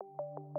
you